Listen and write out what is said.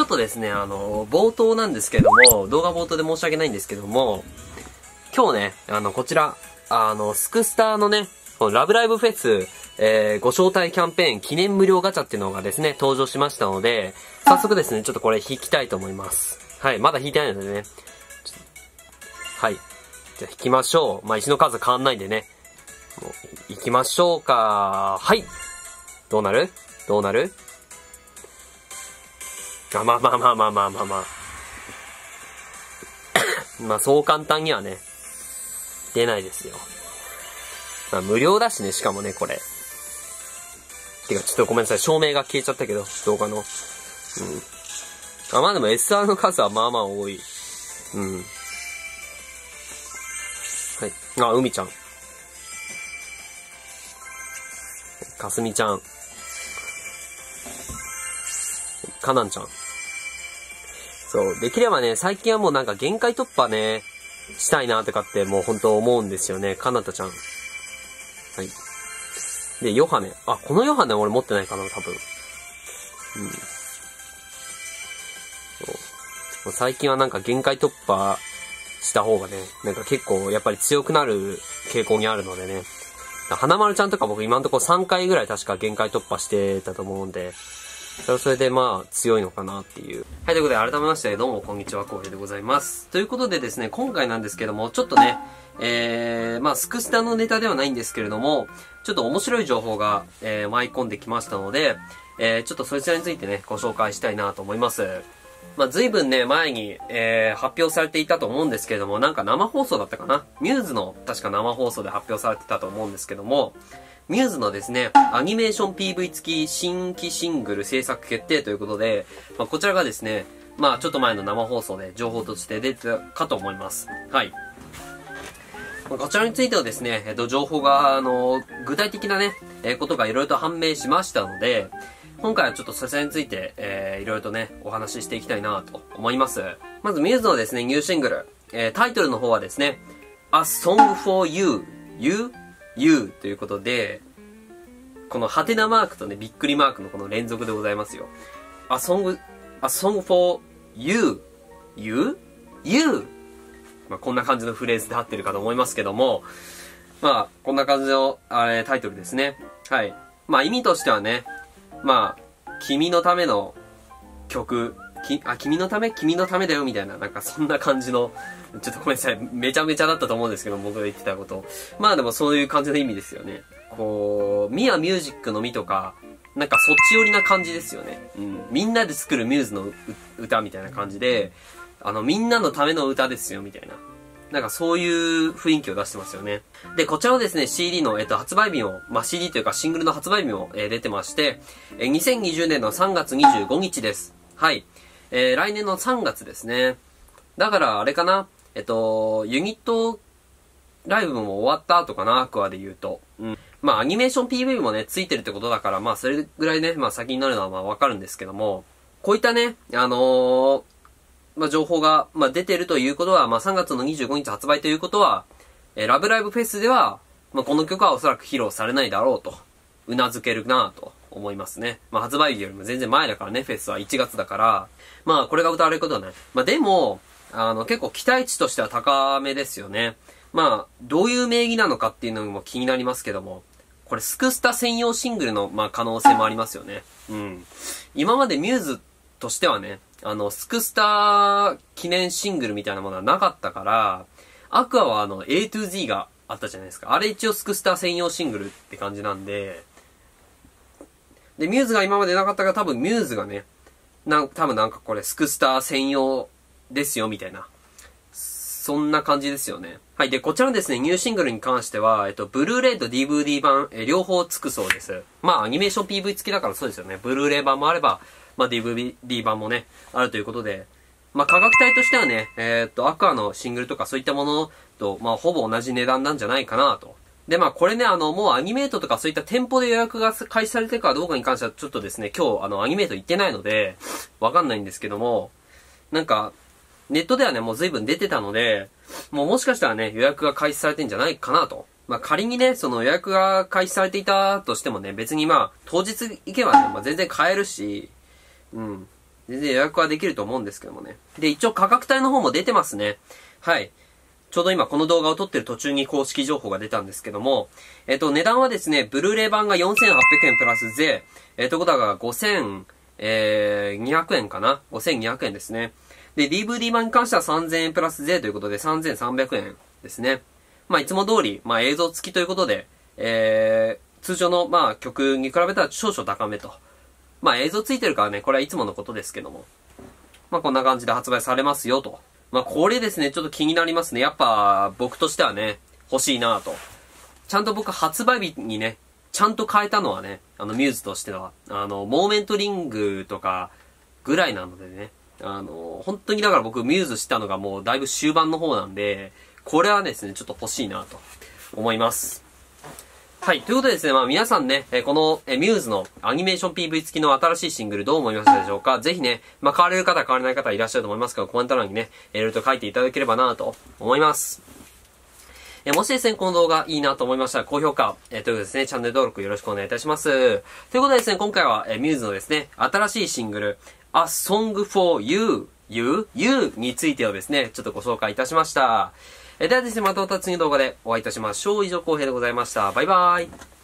ちょっとですね、あの、冒頭なんですけども、動画冒頭で申し訳ないんですけども、今日ね、あの、こちら、あの、スクスターのね、このラブライブフェス、えー、ご招待キャンペーン記念無料ガチャっていうのがですね、登場しましたので、早速ですね、ちょっとこれ引きたいと思います。はい、まだ引いてないのでね。はい。じゃあ引きましょう。まあ、石の数変わんないんでね。もう、行きましょうか。はい。どうなる？どうなる？あ、まあまあまあまあまあまあまあ。まあそう簡単にはね、出ないですよ。まあ無料だしね、しかもね、これ。てか、ちょっとごめんなさい。照明が消えちゃったけど、動画の。うん。あ、まあでも SR の数はまあまあ多い。うん。はい。あ、海ちゃん。かすみちゃん。かなんちゃん。そう。できればね、最近はもうなんか限界突破ね、したいなとかってもう本当思うんですよね。かなたちゃん。はい。で、ヨハネ。あ、このヨハネ俺持ってないかな、多分。うん。そう。最近はなんか限界突破した方がね、なんか結構やっぱり強くなる傾向にあるのでね。花丸ちゃんとか僕今んとこ3回ぐらい確か限界突破してたと思うんで、それはそれでまあ強いのかなっていう。はい、ということで改めましてどうもこんにちは、コーでございます。ということでですね、今回なんですけども、ちょっとね、えー、まあスクスタのネタではないんですけれども、ちょっと面白い情報が、えー、舞い込んできましたので、えー、ちょっとそちらについてね、ご紹介したいなと思います。まあ、随分ね、前に、えー、発表されていたと思うんですけれども、なんか生放送だったかな？ミューズの確か生放送で発表されてたと思うんですけども、ミューズのですね、アニメーション PV 付き新規シングル制作決定ということで、まあ、こちらがですね、まあちょっと前の生放送で情報として出てたかと思います。はい。こちらについてはですね、えっと、情報が、あの、具体的なね、えことがいろいろと判明しましたので、今回はちょっとそちらについて、えー、いろいろとね、お話ししていきたいなと思います。まず、ミューズのですね、ニューシングル、えー、タイトルの方はですね、A Song for You, You, You ということで、このハテナマークとね、びっくりマークのこの連続でございますよ。A song, a song for you, you, you まあ、こんな感じのフレーズで合ってるかと思いますけども、まあ、こんな感じの、あれ、タイトルですね。はい。まあ、意味としてはね、まあ、君のための曲、き、あ、君のため君のためだよみたいな、なんかそんな感じの、ちょっとごめんなさい、めちゃめちゃだったと思うんですけど、僕が言ってたこと。まあでもそういう感じの意味ですよね。こう、ミアミュージックのみとか、なんかそっち寄りな感じですよね。うん。みんなで作るミューズの歌みたいな感じで、あの、みんなのための歌ですよ、みたいな。なんかそういう雰囲気を出してますよね。で、こちらのですね、CD の、えっと、発売日も、まあ、CD というかシングルの発売日も、えー、出てまして、えー、2020年の3月25日です。はい。えー、来年の3月ですね。だから、あれかな？えっと、ユニットライブも終わった後かな、アクアで言うと。うん。まあ、アニメーション PV もね、ついてるってことだから、まあ、それぐらいね、まあ、先になるのはまあ、わかるんですけども、こういったね、あのー、まあ、情報が、まあ、出てるということは、まあ、3月の25日発売ということは、えー、ラブライブフェスでは、まあ、この曲はおそらく披露されないだろうと、うなずけるなと思いますね。まあ、発売日よりも全然前だからね、フェスは1月だから、まあ、これが歌われることはない。まあ、でも、あの、結構期待値としては高めですよね。まあ、どういう名義なのかっていうのも気になりますけども、これスクスタ専用シングルの、まあ、可能性もありますよね。うん。今までミューズとしてはね、あの、スクスタ記念シングルみたいなものはなかったから、アクアはあの、A to Z があったじゃないですか。あれ一応スクスタ専用シングルって感じなんで、で、ミューズが今までなかったから多分ミューズがね、なん、多分なんかこれスクスター専用ですよ、みたいな。そんな感じですよね。はい。で、こちらのですね、ニューシングルに関しては、えっと、ブルーレイと DVD 版、え両方つくそうです。まあ、アニメーション PV 付きだからそうですよね。ブルーレイ版もあれば、まあ、DVD 版もね、あるということで、まあ、価格帯としてはね、えー、っと、アクアのシングルとかそういったものと、まあ、ほぼ同じ値段なんじゃないかなと。で、まあ、これね、あの、もうアニメートとかそういった店舗で予約が開始されてるかどうかに関しては、ちょっとですね、今日、あの、アニメート行ってないので、わかんないんですけども、なんか、ネットではね、もう随分出てたので、もうもしかしたらね、予約が開始されてんじゃないかなと。まあ、仮にね、その予約が開始されていたとしてもね、別にまあ、当日行けばね、まあ、全然買えるし、うん。全然予約はできると思うんですけどもね。で、一応価格帯の方も出てますね。はい。ちょうど今この動画を撮ってる途中に公式情報が出たんですけども、えっ、と、値段はですね、ブルーレイ版が4800円プラス税、えっ、と、ことが5200円かな ?5200 円ですね。で、DVD 版に関しては3000円プラス税ということで3300円ですね。まあ、いつも通り、まあ、映像付きということで、えー、通常の、まあ、曲に比べたら少々高めと。まあ、映像ついてるからね、これはいつものことですけども。まあ、こんな感じで発売されますよと。まあ、これですね、ちょっと気になりますね。やっぱ、僕としてはね、欲しいなと。ちゃんと僕発売日にね、ちゃんと変えたのはね、あの、ミューズとしては、あの、モーメントリングとか、ぐらいなのでね、あの、本当にだから僕ミューズしたのがもうだいぶ終盤の方なんで、これはですね、ちょっと欲しいなと思います。はい。ということでですね、まあ皆さんね、このミューズのアニメーション PV 付きの新しいシングルどう思いましたでしょうか？ぜひね、まあ買われる方、買われない方いらっしゃると思いますけど、コメント欄にね、いろいろと書いていただければなと思います。えもしですね、この動画いいなと思いましたら、高評価、えということですね、チャンネル登録よろしくお願いいたします。ということでですね、今回は、えミューズのですね、新しいシングル、A Song for You, You, You についてをですね、ちょっとご紹介いたしました。えではですね、またまた次の動画でお会いいたしましょう。以上、公平でございました。バイバーイ。